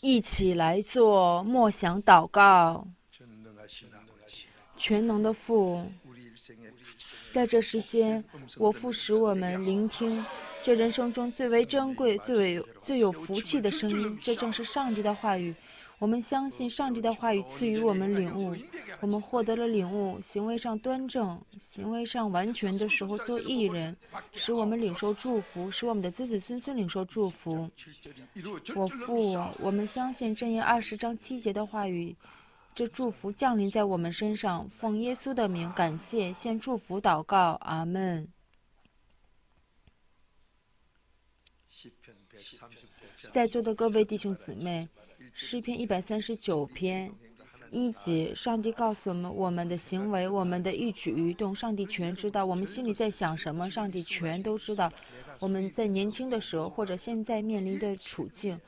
一起来做默想祷告。全能的父，在这时间，我父使我们聆听这人生中最为珍贵、最为最有福气的声音，这正是上帝的话语。我们相信上帝的话语赐予我们领悟，我们获得了领悟，行为上端正，行为上完全的时候做艺人，使我们领受祝福，使我们的子子孙孙领受祝福。我父，我们相信正言二十章七节的话语，这祝福降临在我们身上，奉耶稣的名感谢，献祝福祷告，阿门。在座的各位弟兄姊妹。诗篇一百三十九篇一节，上帝告诉我们：我们的行为，我们的一举一动，上帝全知道；我们心里在想什么，上帝全都知道。我们在年轻的时候，或者现在面临的处境，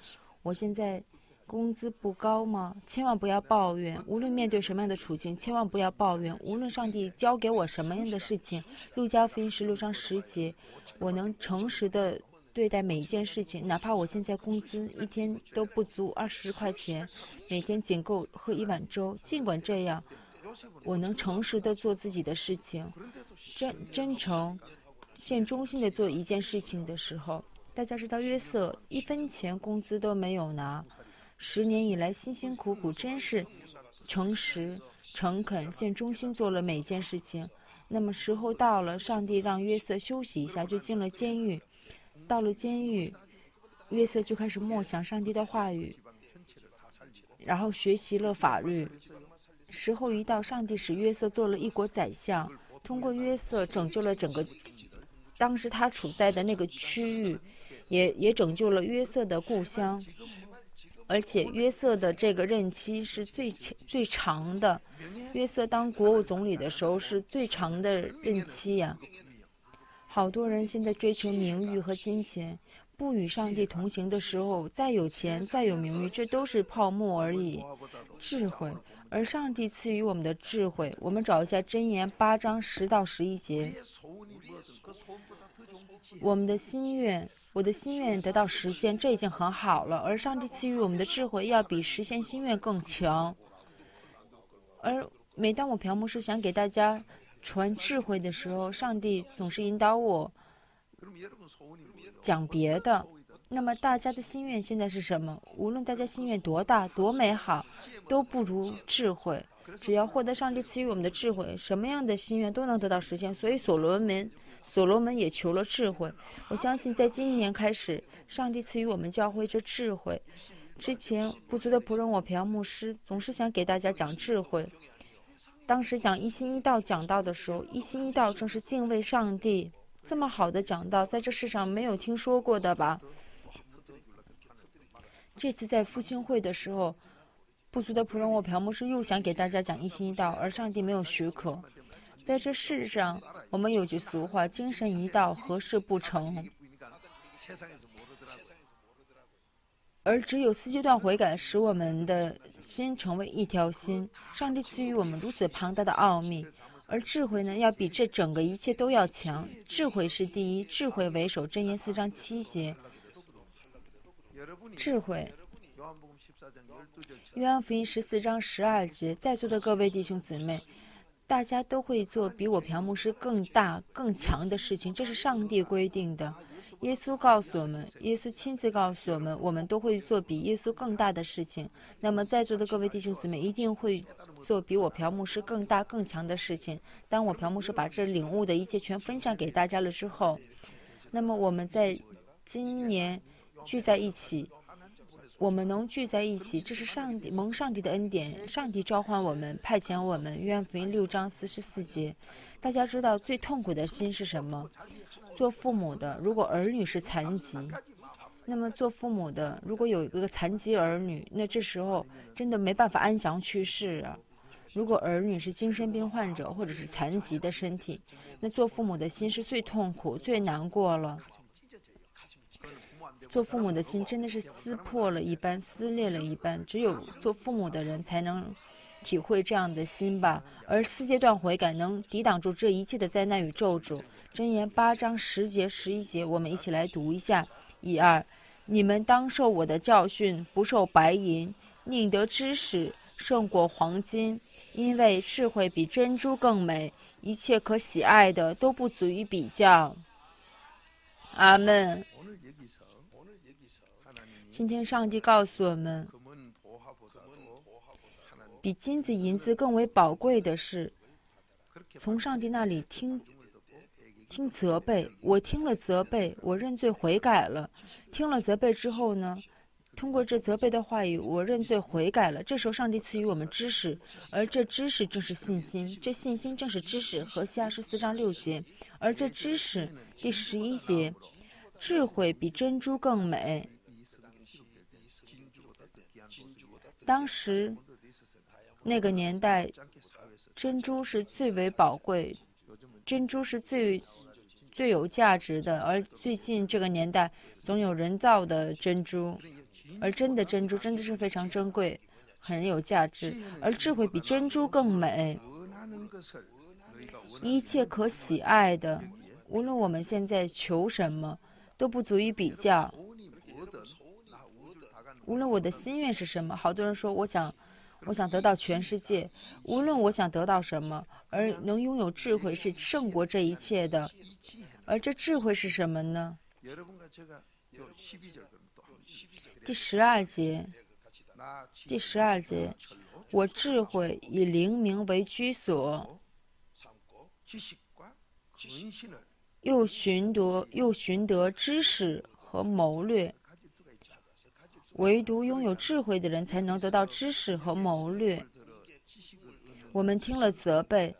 我现在工资不高吗？千万不要抱怨。无论面对什么样的处境，千万不要抱怨。无论上帝交给我什么样的事情，路加福音十六章十节，我能诚实的。对待每一件事情，哪怕我现在工资一天都不足二十块钱，每天仅够喝一碗粥。尽管这样，我能诚实的做自己的事情，真真诚、献忠心的做一件事情的时候，大家知道约瑟一分钱工资都没有拿，十年以来辛辛苦苦，真是诚实、诚恳、献忠心做了每一件事情。那么时候到了，上帝让约瑟休息一下，就进了监狱。到了监狱，约瑟就开始默想上帝的话语，然后学习了法律。时候一到，上帝使约瑟做了一国宰相，通过约瑟拯救了整个当时他处在的那个区域，也也拯救了约瑟的故乡。而且约瑟的这个任期是最最长的，约瑟当国务总理的时候是最长的任期呀。好多人现在追求名誉和金钱，不与上帝同行的时候，再有钱、再有名誉，这都是泡沫而已。智慧，而上帝赐予我们的智慧，我们找一下《箴言》八章十到十一节。我们的心愿，我的心愿得到实现，这已经很好了。而上帝赐予我们的智慧，要比实现心愿更强。而每当我朴牧师想给大家。传智慧的时候，上帝总是引导我讲别的。那么大家的心愿现在是什么？无论大家心愿多大、多美好，都不如智慧。只要获得上帝赐予我们的智慧，什么样的心愿都能得到实现。所以所罗门，所罗门也求了智慧。我相信，在今年开始，上帝赐予我们教会这智慧。之前不足的仆人我朴牧师总是想给大家讲智慧。当时讲一心一道讲道的时候，一心一道正是敬畏上帝。这么好的讲道，在这世上没有听说过的吧？这次在复兴会的时候，不足的仆人我朴牧师又想给大家讲一心一道，而上帝没有许可。在这世上，我们有句俗话：“精神一道，何事不成？”而只有四阶段悔改，使我们的。心成为一条心，上帝赐予我们如此庞大的奥秘，而智慧呢，要比这整个一切都要强。智慧是第一，智慧为首。箴言四章七节，智慧。约翰福音十四章十二节，在座的各位弟兄姊妹，大家都会做比我朴牧师更大、更强的事情，这是上帝规定的。耶稣告诉我们，耶稣亲自告诉我们，我们都会做比耶稣更大的事情。那么，在座的各位弟兄姊妹一定会做比我朴牧师更大更强的事情。当我朴牧师把这领悟的一切全分享给大家了之后，那么我们在今年聚在一起，我们能聚在一起，这是上帝蒙上帝的恩典，上帝召唤我们，派遣我们。约翰福音六章四十四节，大家知道最痛苦的心是什么？做父母的，如果儿女是残疾，那么做父母的如果有一个残疾儿女，那这时候真的没办法安详去世啊。如果儿女是精神病患者或者是残疾的身体，那做父母的心是最痛苦、最难过了。做父母的心真的是撕破了一般、撕裂了一般，只有做父母的人才能体会这样的心吧。而四阶段悔改能抵挡住这一切的灾难与咒诅。箴言八章十节十一节，我们一起来读一下。一二，你们当受我的教训，不受白银，宁得知识胜过黄金，因为智慧比珍珠更美。一切可喜爱的都不足以比较。阿门。今天上帝告诉我们，比金子银子更为宝贵的是，从上帝那里听听责备。我听了责备，我认罪悔改了。听了责备之后呢？通过这责备的话语，我认罪悔改了。这时候，上帝赐予我们知识，而这知识正是信心，这信心正是知识。和下十四章六节，而这知识第十一节，智慧比珍珠更美。当时那个年代，珍珠是最为宝贵，珍珠是最最有价值的。而最近这个年代，总有人造的珍珠。而真的珍珠真的是非常珍贵，很有价值。而智慧比珍珠更美。一切可喜爱的，无论我们现在求什么，都不足以比较。无论我的心愿是什么，好多人说我想，我想得到全世界。无论我想得到什么，而能拥有智慧是胜过这一切的。而这智慧是什么呢？第十二节，第十二节，我智慧以灵明为居所，又寻得又寻得知识和谋略。唯独拥有智慧的人才能得到知识和谋略。我们听了责备，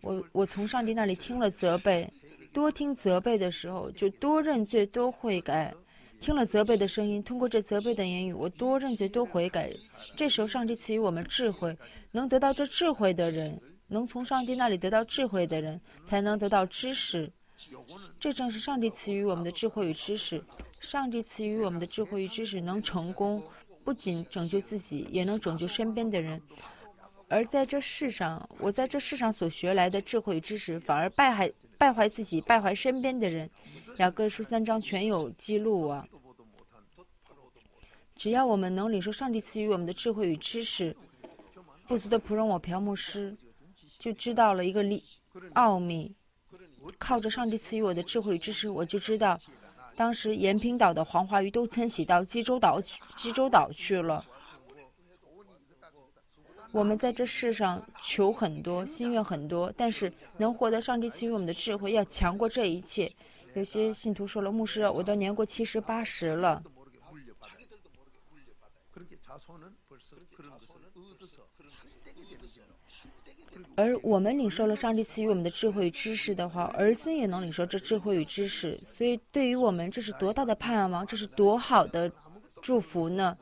我我从上帝那里听了责备，多听责备的时候，就多认罪，多悔改。听了责备的声音，通过这责备的言语，我多认罪，多悔改。这时候，上帝赐予我们智慧，能得到这智慧的人，能从上帝那里得到智慧的人，才能得到知识。这正是上帝赐予我们的智慧与知识。上帝赐予我们的智慧与知识，能成功，不仅拯救自己，也能拯救身边的人。而在这世上，我在这世上所学来的智慧与知识，反而败坏败坏自己，败坏身边的人。雅各书三章全有记录啊！只要我们能领受上帝赐予我们的智慧与知识，不足的仆人我朴牧师就知道了一个奥秘。靠着上帝赐予我的智慧与知识，我就知道，当时延平岛的黄花鱼都迁徙到济州岛去，济州岛去了。我们在这世上求很多，心愿很多，但是能获得上帝赐予我们的智慧，要强过这一切。有些信徒说了：“牧师，我都年过七十八十了。”而我们领受了上帝赐予我们的智慧与知识的话，儿孙也能领受这智慧与知识。所以，对于我们，这是多大的盼望，这是多好的祝福呢？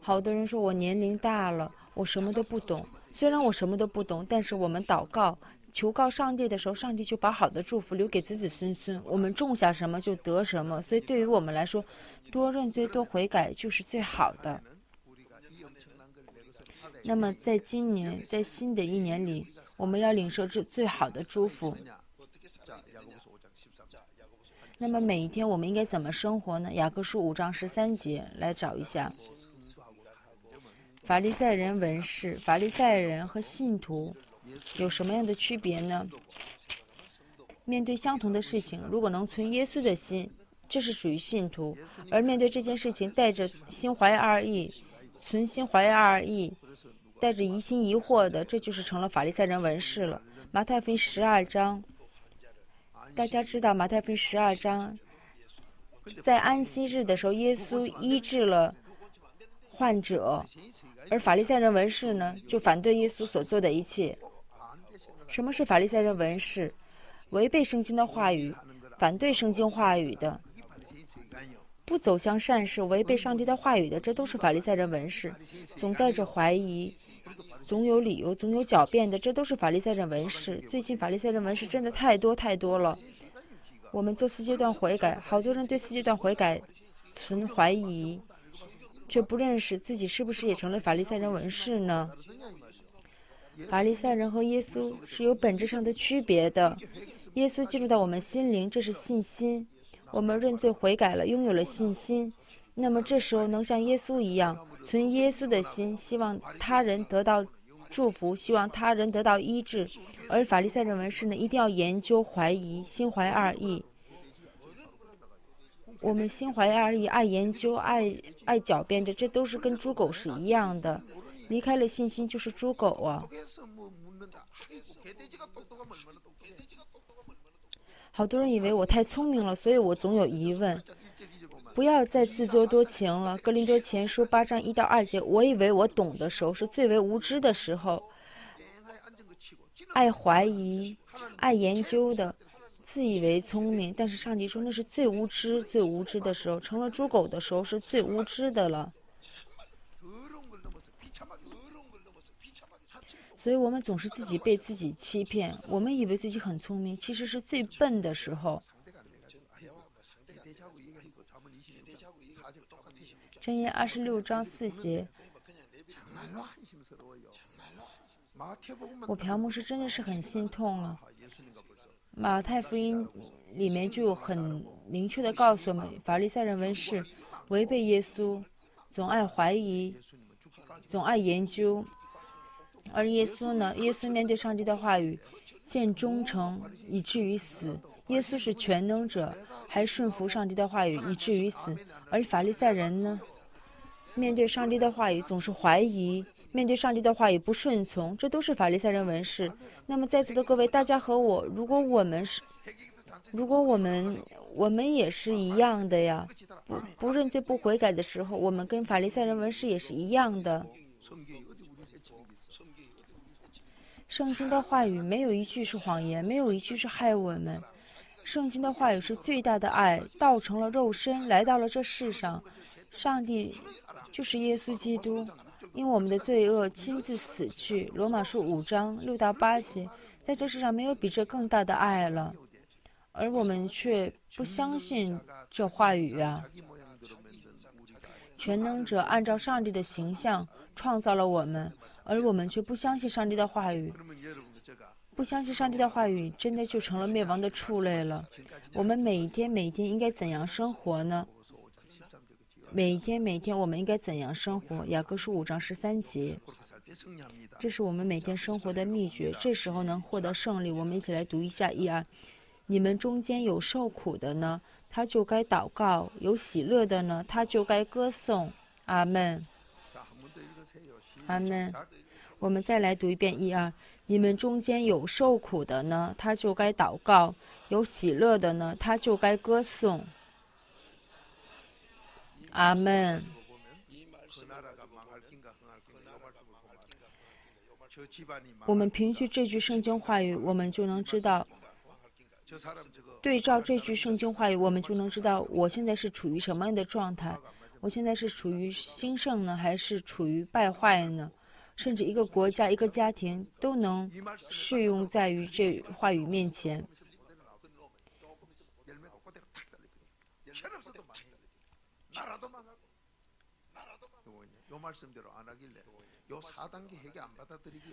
好多人说我年龄大了，我什么都不懂。虽然我什么都不懂，但是我们祷告。求告上帝的时候，上帝就把好的祝福留给子子孙孙。我们种下什么就得什么，所以对于我们来说，多认罪、多悔改就是最好的。那么，在今年，在新的一年里，我们要领受这最好的祝福。那么，每一天我们应该怎么生活呢？雅各书五章十三节来找一下。法利赛人、文士、法利赛人和信徒。有什么样的区别呢？面对相同的事情，如果能存耶稣的心，这是属于信徒；而面对这件事情带着心怀二意，存心怀二意，带着疑心疑惑的，这就是成了法利赛人文士了。马太福音十二章，大家知道马太福音十二章，在安息日的时候，耶稣医治了患者，而法利赛人文士呢，就反对耶稣所做的一切。什么是法利赛人文士？违背圣经的话语，反对圣经话语的，不走向善事，违背上帝的话语的，这都是法利赛人文士。总带着怀疑，总有理由，总有狡辩的，这都是法利赛人文士。最近法利赛人文士真的太多太多了。我们做四阶段悔改，好多人对四阶段悔改存怀疑，却不认识自己是不是也成了法利赛人文士呢？法利赛人和耶稣是有本质上的区别的。耶稣进入到我们心灵，这是信心。我们认罪悔改了，拥有了信心，那么这时候能像耶稣一样，存耶稣的心，希望他人得到祝福，希望他人得到医治。而法利赛人文士呢，一定要研究怀疑，心怀二意。我们心怀二意，爱研究，爱爱狡辩着，这都是跟猪狗是一样的。离开了信心就是猪狗啊！好多人以为我太聪明了，所以我总有疑问。不要再自作多情了。格林多前书八章一到二节，我以为我懂的时候是最为无知的时候。爱怀疑、爱研究的，自以为聪明，但是上帝说那是最无知、最无知的时候。成了猪狗的时候是最无知的了。所以我们总是自己被自己欺骗，我们以为自己很聪明，其实是最笨的时候。箴言二十六章四节。我朴牧师真的是很心痛啊！马太福音里面就很明确的告诉我们，法利赛人文士违背耶稣，总爱怀疑，总爱研究。而耶稣呢？耶稣面对上帝的话语，现忠诚以至于死。耶稣是全能者，还顺服上帝的话语以至于死。而法利赛人呢？面对上帝的话语总是怀疑。面对上帝的话语不顺从，这都是法利赛人文士。那么在座的各位，大家和我，如果我们是，如果我们，我们也是一样的呀，不不认罪不悔改的时候，我们跟法利赛人文士也是一样的。圣经的话语没有一句是谎言，没有一句是害我们。圣经的话语是最大的爱，道成了肉身，来到了这世上。上帝就是耶稣基督。因我们的罪恶亲自死去，罗马书五章六到八节，在这世上没有比这更大的爱了，而我们却不相信这话语啊！全能者按照上帝的形象创造了我们，而我们却不相信上帝的话语，不相信上帝的话语，真的就成了灭亡的畜类了。我们每一天每一天应该怎样生活呢？每天，每天，我们应该怎样生活？雅各书五章十三节，这是我们每天生活的秘诀。这时候能获得胜利。我们一起来读一下一二。你们中间有受苦的呢，他就该祷告；有喜乐的呢，他就该歌颂。阿门。阿门。我们再来读一遍一二。你们中间有受苦的呢，他就该祷告；有喜乐的呢，他就该歌颂。阿门。我们凭据这句圣经话语，我们就能知道；对照这句圣经话语，我们就能知道我现在是处于什么样的状态。我现在是处于兴盛呢，还是处于败坏呢？甚至一个国家、一个家庭都能适用在于这话语面前。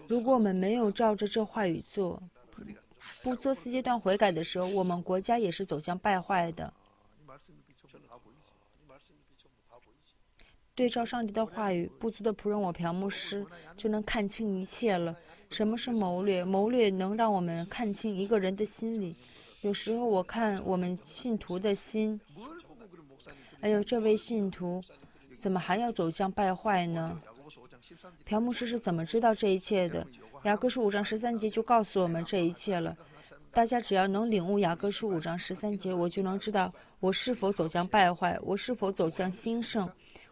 如果我们没有照着这话语做，不做四阶段悔改的时候，我们国家也是走向败坏的。对照上帝的话语，不足的仆人我朴牧师就能看清一切了。什么是谋略？谋略能让我们看清一个人的心理。有时候我看我们信徒的心。哎呦，这位信徒怎么还要走向败坏呢？朴牧师是怎么知道这一切的？雅各书五章十三节就告诉我们这一切了。大家只要能领悟雅各书五章十三节，我就能知道我是否走向败坏，我是否走向兴盛，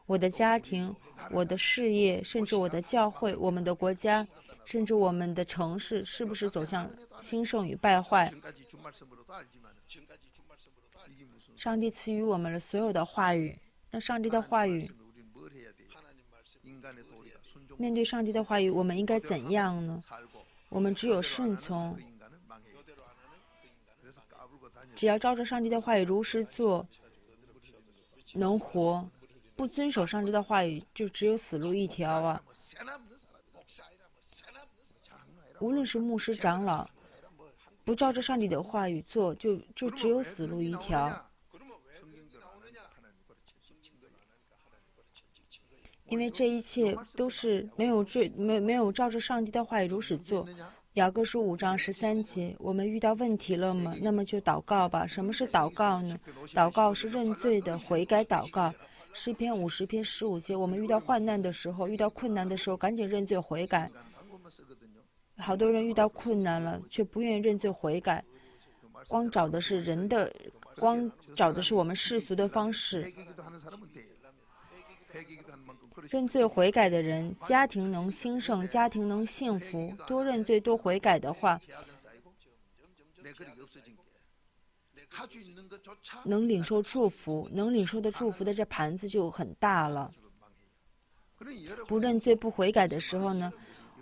我的家庭、我的事业，甚至我的教会、我们的国家，甚至我们的城市，是不是走向兴盛与败坏？上帝赐予我们了所有的话语，那上帝的话语，面对上帝的话语，我们应该怎样呢？我们只有顺从，只要照着上帝的话语如实做，能活；不遵守上帝的话语，就只有死路一条啊！无论是牧师长老，不照着上帝的话语做，就就只有死路一条。因为这一切都是没有最没没有照着上帝的话语如实做。雅各书五章十三节，我们遇到问题了吗？那么就祷告吧。什么是祷告呢？祷告是认罪的悔改祷告。诗篇五十篇十五节，我们遇到患难的时候，遇到困难的时候，赶紧认罪悔改。好多人遇到困难了，却不愿意认罪悔改，光找的是人的，光找的是我们世俗的方式。认罪悔改的人，家庭能兴盛，家庭能幸福。多认罪多悔改的话，能领受祝福，能领受的祝福的这盘子就很大了。不认罪不悔改的时候呢，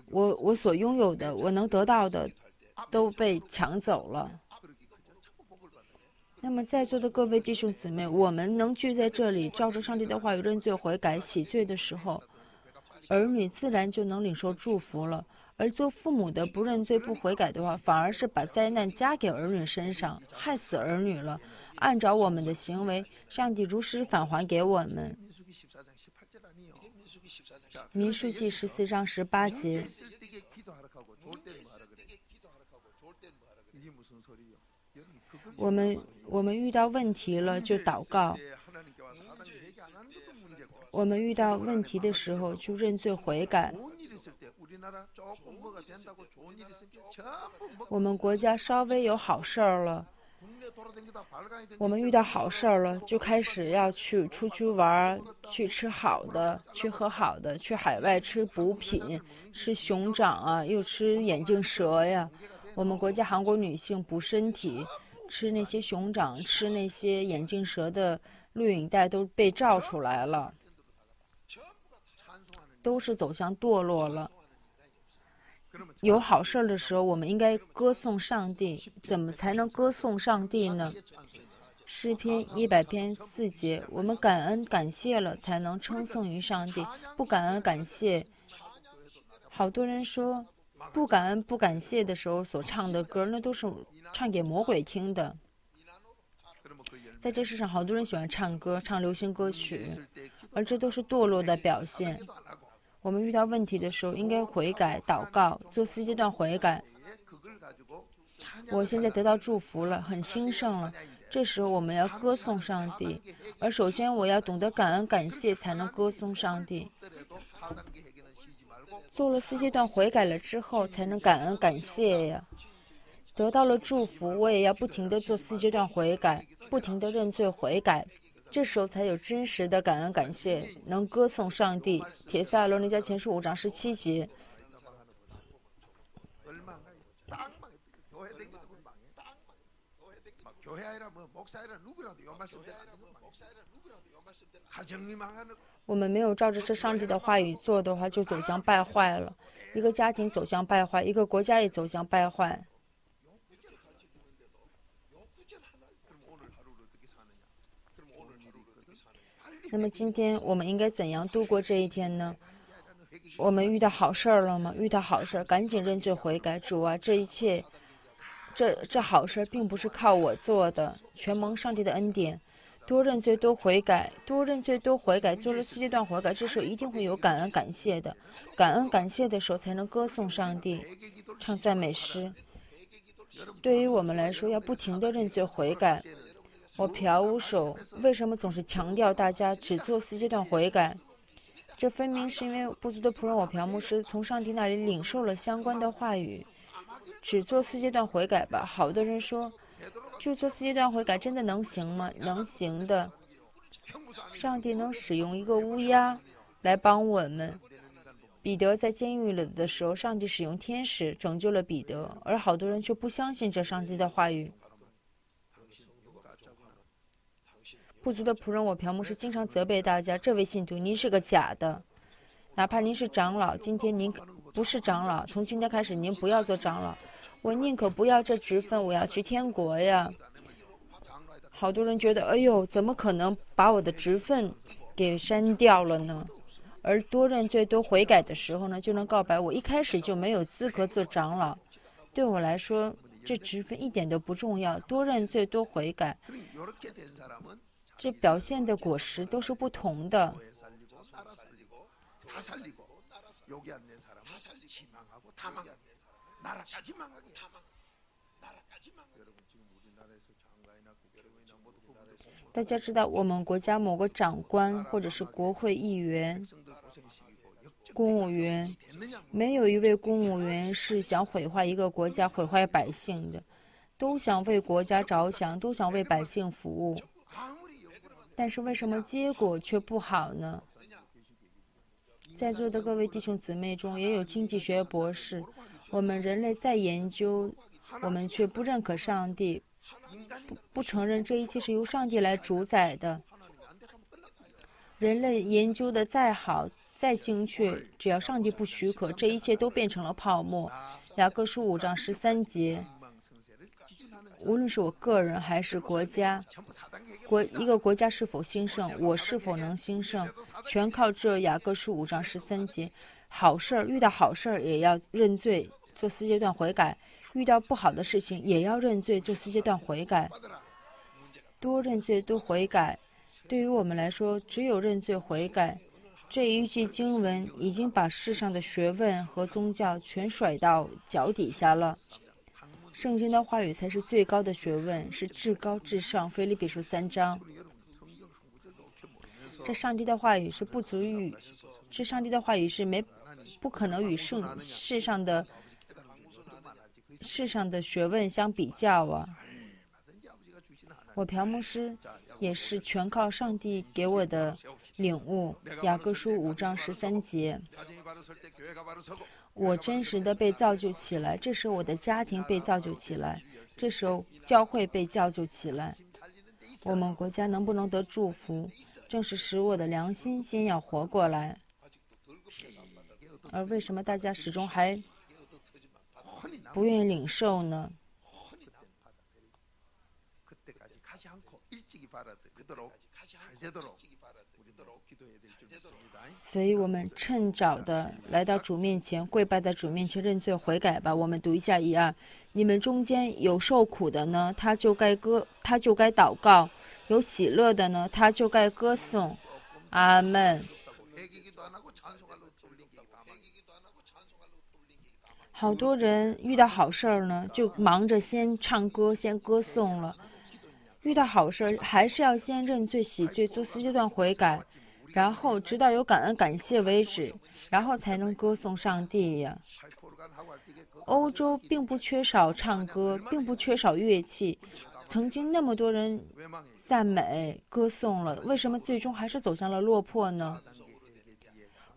我我所拥有的，我能得到的，都被抢走了。那么，在座的各位弟兄姊妹，我们能聚在这里，照着上帝的话语认罪悔改、洗罪的时候，儿女自然就能领受祝福了。而做父母的不认罪不悔改的话，反而是把灾难加给儿女身上，害死儿女了。按照我们的行为，上帝如实返还给我们。民数记十四章十八节。我们我们遇到问题了就祷告，我们遇到问题的时候就认罪悔改。我们国家稍微有好事儿了，我们遇到好事儿了就开始要去出去玩，去吃好的，去喝好的，去海外吃补品，吃熊掌啊，又吃眼镜蛇呀。我们国家韩国女性补身体。吃那些熊掌，吃那些眼镜蛇的录影带都被照出来了，都是走向堕落了。有好事儿的时候，我们应该歌颂上帝。怎么才能歌颂上帝呢？诗篇一百篇四节，我们感恩感谢了，才能称颂于上帝。不感恩感谢，好多人说不感恩不感谢的时候所唱的歌，那都是。唱给魔鬼听的，在这世上，好多人喜欢唱歌，唱流行歌曲，而这都是堕落的表现。我们遇到问题的时候，应该悔改、祷告，做四阶段悔改。我现在得到祝福了，很兴盛了。这时候我们要歌颂上帝，而首先我要懂得感恩感谢，才能歌颂上帝。做了四阶段悔改了之后，才能感恩感谢呀。得到了祝福，我也要不停地做四阶段悔改，不停地认罪悔改，这时候才有真实的感恩感谢，能歌颂上帝。铁萨罗尼迦前书五章十七节。我们没有照着这上帝的话语做的话，就走向败坏了。一个家庭走向败坏，一个国家也走向败坏。那么今天我们应该怎样度过这一天呢？我们遇到好事儿了吗？遇到好事儿，赶紧认罪悔改。主啊，这一切，这这好事儿并不是靠我做的，全蒙上帝的恩典。多认罪，多悔改，多认罪，多悔改，做了四阶段悔改，这时候一定会有感恩感谢的。感恩感谢的时候，才能歌颂上帝，唱赞美诗。对于我们来说，要不停的认罪悔改。我朴无手为什么总是强调大家只做四阶段悔改？这分明是因为不足的仆人我朴牧师从上帝那里领受了相关的话语。只做四阶段悔改吧。好多人说，就做四阶段悔改真的能行吗？能行的。上帝能使用一个乌鸦来帮我们。彼得在监狱里的时候，上帝使用天使拯救了彼得，而好多人却不相信这上帝的话语。不足的仆人，我朴牧师经常责备大家：这位信徒，您是个假的。哪怕您是长老，今天您不是长老，从今天开始您不要做长老。我宁可不要这职分，我要去天国呀。好多人觉得，哎呦，怎么可能把我的职分给删掉了呢？而多认罪、多悔改的时候呢，就能告白：我一开始就没有资格做长老。对我来说，这职分一点都不重要。多认罪、多悔改。这表现的果实都是不同的。大家知道，我们国家某个长官或者是国会议员、公务员，没有一位公务员是想毁坏一个国家、毁坏百姓的，都想为国家着想，都想为百姓服务。但是为什么结果却不好呢？在座的各位弟兄姊妹中也有经济学博士，我们人类在研究，我们却不认可上帝，不不承认这一切是由上帝来主宰的。人类研究的再好、再精确，只要上帝不许可，这一切都变成了泡沫。雅各书五章十三节。无论是我个人还是国家，国一个国家是否兴盛，我是否能兴盛，全靠这雅各书五章十三节。好事儿遇到好事儿也要认罪，做四阶段悔改；遇到不好的事情也要认罪，做四阶段悔改。多认罪，多悔改。对于我们来说，只有认罪悔改。这一句经文已经把世上的学问和宗教全甩到脚底下了。圣经的话语才是最高的学问，是至高至上。菲利比书三章，这上帝的话语是不足以，这上帝的话语是没不可能与圣世上的世上的学问相比较啊！我朴牧师也是全靠上帝给我的领悟。雅各书五章十三节。我真实的被造就起来，这时候我的家庭被造就起来，这时候教会被造就起来。我们国家能不能得祝福，正是使我的良心先要活过来。而为什么大家始终还不愿意领受呢？所以我们趁早的来到主面前，跪拜在主面前认罪悔改吧。我们读一下一二：你们中间有受苦的呢，他就该歌，他就该祷告；有喜乐的呢，他就该歌颂。阿门。好多人遇到好事儿呢，就忙着先唱歌，先歌颂了；遇到好事儿，还是要先认罪洗罪，做四阶段悔改。然后直到有感恩感谢为止，然后才能歌颂上帝呀。欧洲并不缺少唱歌，并不缺少乐器，曾经那么多人赞美歌颂了，为什么最终还是走向了落魄呢？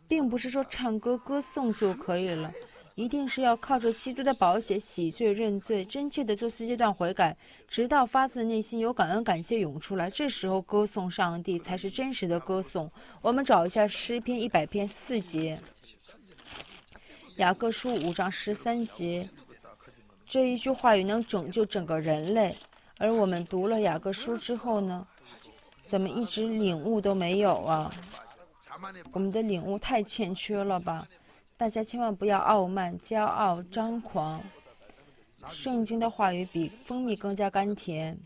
并不是说唱歌歌颂就可以了。一定是要靠着基督的宝血洗罪认罪，真切的做四阶段悔改，直到发自内心有感恩感谢涌出来，这时候歌颂上帝才是真实的歌颂。我们找一下诗篇一百篇四节，雅各书五章十三节，这一句话语能拯救整个人类。而我们读了雅各书之后呢，怎么一直领悟都没有啊？我们的领悟太欠缺了吧？大家千万不要傲慢、骄傲、张狂。圣经的话语比蜂蜜更加甘甜。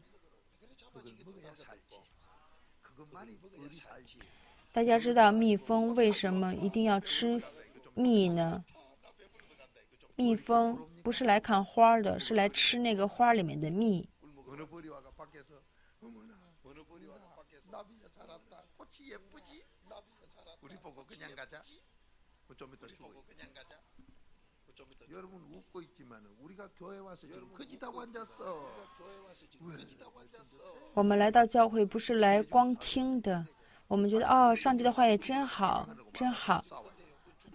大家知道蜜蜂为什么一定要吃蜜呢？蜜蜂不是来看花的，是来吃那个花里面的蜜。我们来到教会不是来光听的，我们觉得哦，上帝的话也真好，真好。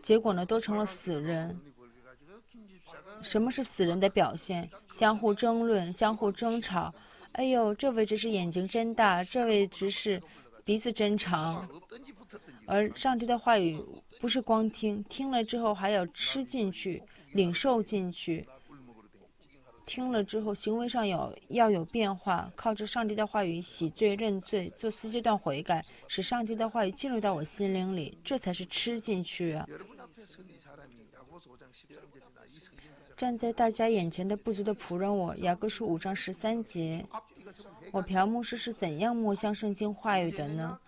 结果呢，都成了死人。什么是死人的表现？相互争论，相互争吵。哎呦，这位执事眼睛真大，这位执事鼻子真长。而上帝的话语不是光听，听了之后还要吃进去。领受进去，听了之后，行为上有要有变化，靠着上帝的话语洗罪认罪，做四阶段悔改，使上帝的话语进入到我心灵里，这才是吃进去啊！站在大家眼前的不足的仆人我，雅各书五章十三节，我朴牧师是怎样默想圣经话语的呢？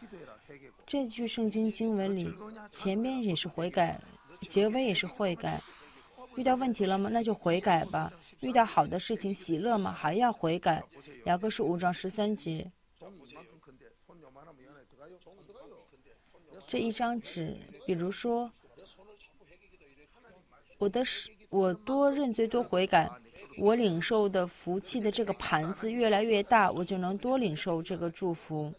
这句圣经经文里，前面也是悔改，结尾也是悔改。遇到问题了吗？那就悔改吧。遇到好的事情，喜乐吗？还要悔改。雅各书五章十三节。这一张纸，比如说，我的是我多认罪多悔改，我领受的福气的这个盘子越来越大，我就能多领受这个祝福。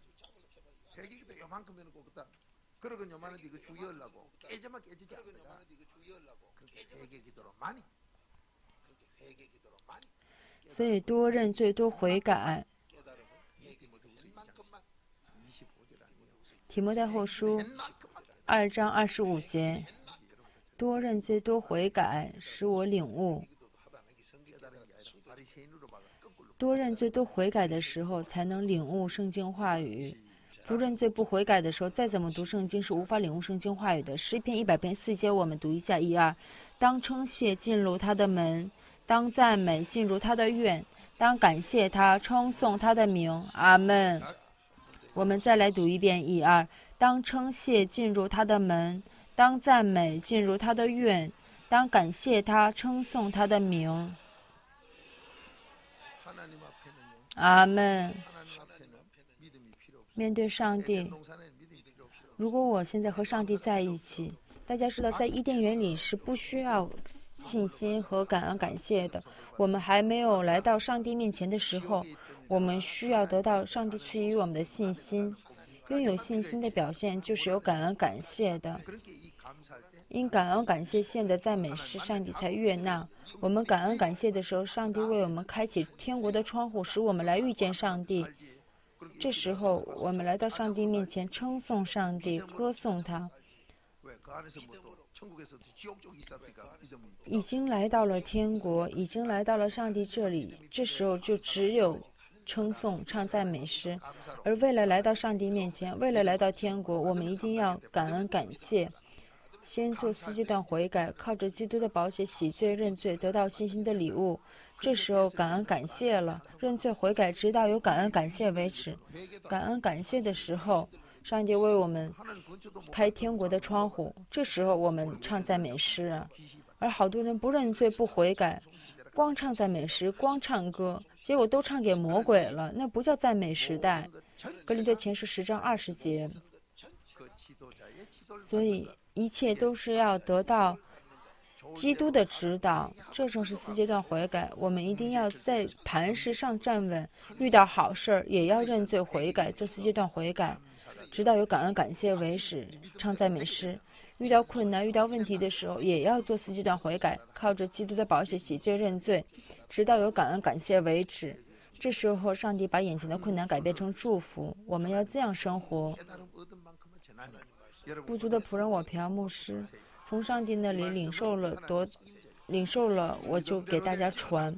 所以多认罪多悔改。提摩太后书二章二十五节，多认罪多悔改，使我领悟。多认罪多悔改的时候，才能领悟圣经话语。不认罪不悔改的时候，再怎么读圣经是无法领悟圣经话语的。诗篇一百篇四节，我们读一下一二。当称谢进入他的门，当赞美进入他的院，当感谢他称颂他的名。阿门。我们再来读一遍一二。当称谢进入他的门，当赞美进入他的院，当感谢他称颂他的名。阿门。面对上帝，如果我现在和上帝在一起，大家知道，在伊甸园里是不需要信心和感恩感谢的。我们还没有来到上帝面前的时候，我们需要得到上帝赐予我们的信心。拥有信心的表现就是有感恩感谢的。因感恩感谢献的赞美诗，上帝才悦纳。我们感恩感谢的时候，上帝为我们开启天国的窗户，使我们来遇见上帝。这时候，我们来到上帝面前，称颂上帝，歌颂他。已经来到了天国，已经来到了上帝这里。这时候就只有称颂、唱赞美诗。而为了来到上帝面前，为了来到天国，我们一定要感恩感谢。先做四阶段悔改，靠着基督的宝血洗罪认罪，得到信心的礼物。这时候感恩感谢了，认罪悔改，直到有感恩感谢为止。感恩感谢的时候，上帝为我们开天国的窗户。这时候我们唱赞美诗，而好多人不认罪不悔改，光唱赞美诗，光唱歌，结果都唱给魔鬼了。那不叫赞美时代。格林德前书十章二十节。所以一切都是要得到。基督的指导，这正是四阶段悔改。我们一定要在磐石上站稳，遇到好事儿也要认罪悔改，做四阶段悔改，直到有感恩感谢为止。唱赞美诗，遇到困难、遇到问题的时候，也要做四阶段悔改，靠着基督的宝血洗罪认罪，直到有感恩感谢为止。这时候，上帝把眼前的困难改变成祝福。我们要这样生活。不足的仆人，我朴牧师。从上帝那里领受了，多领受了，我就给大家传。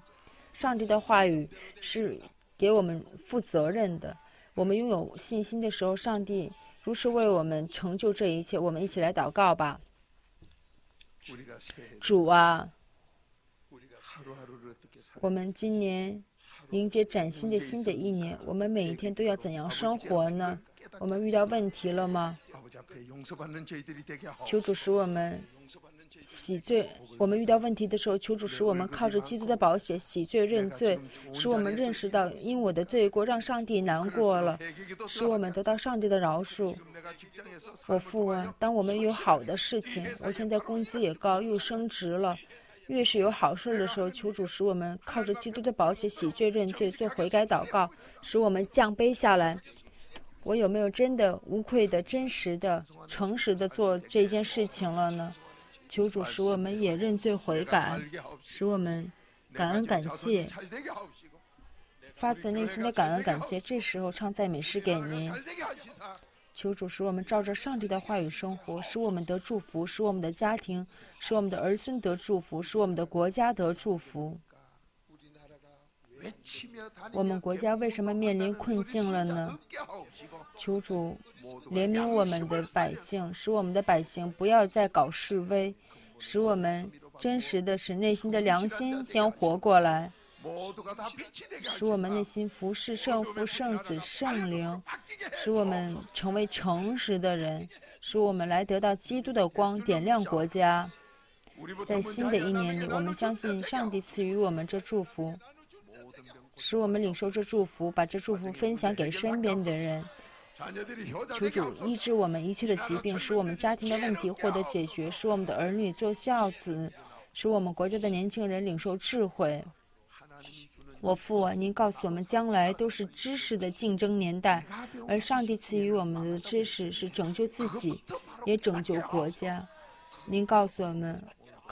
上帝的话语是给我们负责任的。我们拥有信心的时候，上帝如是为我们成就这一切。我们一起来祷告吧。主啊，我们今年迎接崭新的新的一年，我们每一天都要怎样生活呢？我们遇到问题了吗？求主使我们洗罪。我们遇到问题的时候，求主使我们靠着基督的宝血洗罪认罪，使我们认识到因我的罪过让上帝难过了，使我们得到上帝的饶恕。我父啊，当我们有好的事情，我现在工资也高，又升职了，越是有好事的时候，求主使我们靠着基督的宝血洗罪认罪，做悔改祷告，使我们降卑下来。我有没有真的无愧的、真实的、诚实的做这件事情了呢？求主使我们也认罪悔改，使我们感恩感谢，发自内心的感恩感谢。这时候唱赞美诗给您，求主使我们照着上帝的话语生活，使我们得祝福，使我们的家庭，使我们的儿孙得祝福，使我们的国家得祝福。我们国家为什么面临困境了呢？求主怜悯我们的百姓，使我们的百姓不要再搞示威，使我们真实的使内心的良心先活过来。使我们内心服侍圣父、圣子、圣灵，使我们成为诚实的人，使我们来得到基督的光，点亮国家。在新的一年里，我们相信上帝赐予我们这祝福，使我们领受这祝福，把这祝福分享给身边的人。求主医治我们一切的疾病，使我们家庭的问题获得解决，使我们的儿女做孝子，使我们国家的年轻人领受智慧。我父，您告诉我们，将来都是知识的竞争年代，而上帝赐予我们的知识是拯救自己，也拯救国家。您告诉我们，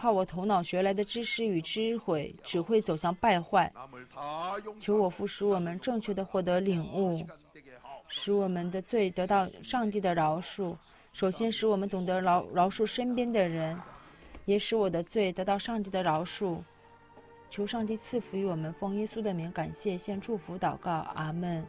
靠我头脑学来的知识与智慧只会走向败坏。求我父使我们正确的获得领悟。使我们的罪得到上帝的饶恕。首先，使我们懂得饶饶恕身边的人，也使我的罪得到上帝的饶恕。求上帝赐福于我们，奉耶稣的名感谢，献祝福祷告，阿门。